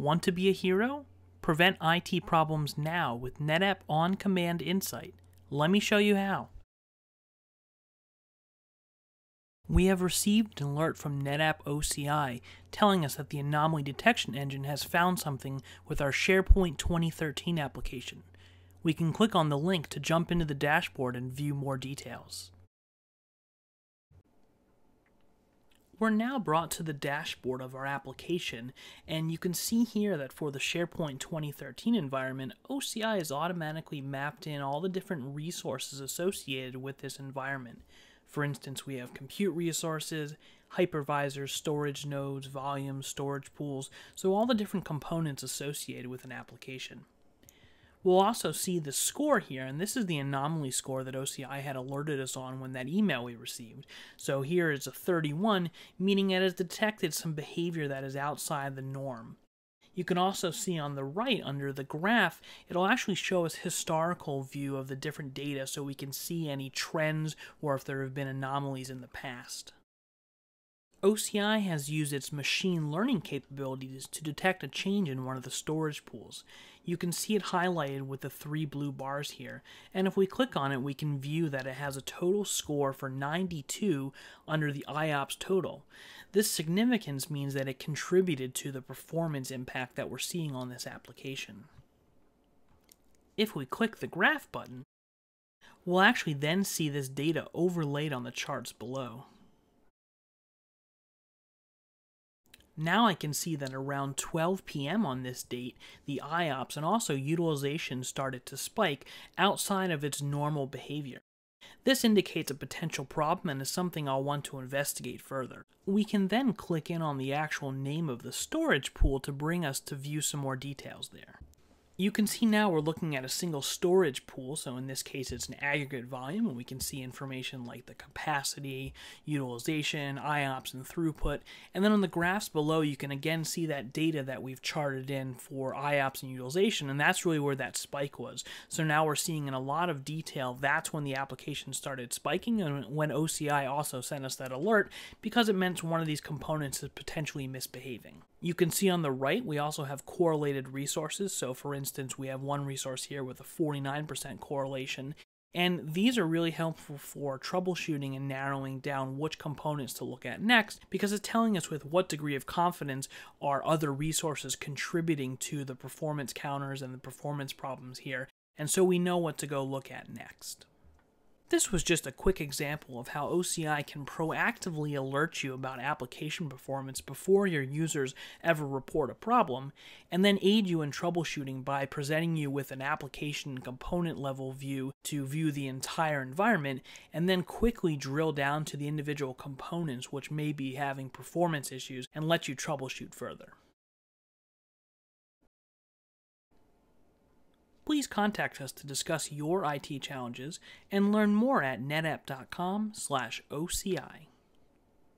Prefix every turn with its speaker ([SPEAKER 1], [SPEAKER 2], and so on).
[SPEAKER 1] Want to be a hero? Prevent IT problems now with NetApp OnCommand Insight. Let me show you how. We have received an alert from NetApp OCI telling us that the anomaly detection engine has found something with our SharePoint 2013 application. We can click on the link to jump into the dashboard and view more details. We're now brought to the dashboard of our application, and you can see here that for the SharePoint 2013 environment, OCI has automatically mapped in all the different resources associated with this environment. For instance, we have compute resources, hypervisors, storage nodes, volumes, storage pools, so all the different components associated with an application. We'll also see the score here, and this is the anomaly score that OCI had alerted us on when that email we received. So here is a 31, meaning it has detected some behavior that is outside the norm. You can also see on the right under the graph, it'll actually show us historical view of the different data so we can see any trends or if there have been anomalies in the past. OCI has used its machine learning capabilities to detect a change in one of the storage pools. You can see it highlighted with the three blue bars here, and if we click on it, we can view that it has a total score for 92 under the IOPS total. This significance means that it contributed to the performance impact that we're seeing on this application. If we click the graph button, we'll actually then see this data overlaid on the charts below. Now I can see that around 12 p.m. on this date, the IOPS and also utilization started to spike outside of its normal behavior. This indicates a potential problem and is something I'll want to investigate further. We can then click in on the actual name of the storage pool to bring us to view some more details there. You can see now we're looking at a single storage pool, so in this case it's an aggregate volume, and we can see information like the capacity, utilization, IOPS, and throughput. And then on the graphs below, you can again see that data that we've charted in for IOPS and utilization, and that's really where that spike was. So now we're seeing in a lot of detail that's when the application started spiking, and when OCI also sent us that alert because it meant one of these components is potentially misbehaving. You can see on the right, we also have correlated resources. So for instance, we have one resource here with a 49% correlation. And these are really helpful for troubleshooting and narrowing down which components to look at next because it's telling us with what degree of confidence are other resources contributing to the performance counters and the performance problems here. And so we know what to go look at next. This was just a quick example of how OCI can proactively alert you about application performance before your users ever report a problem, and then aid you in troubleshooting by presenting you with an application component level view to view the entire environment, and then quickly drill down to the individual components which may be having performance issues and let you troubleshoot further. Please contact us to discuss your IT challenges and learn more at netapp.com/oci.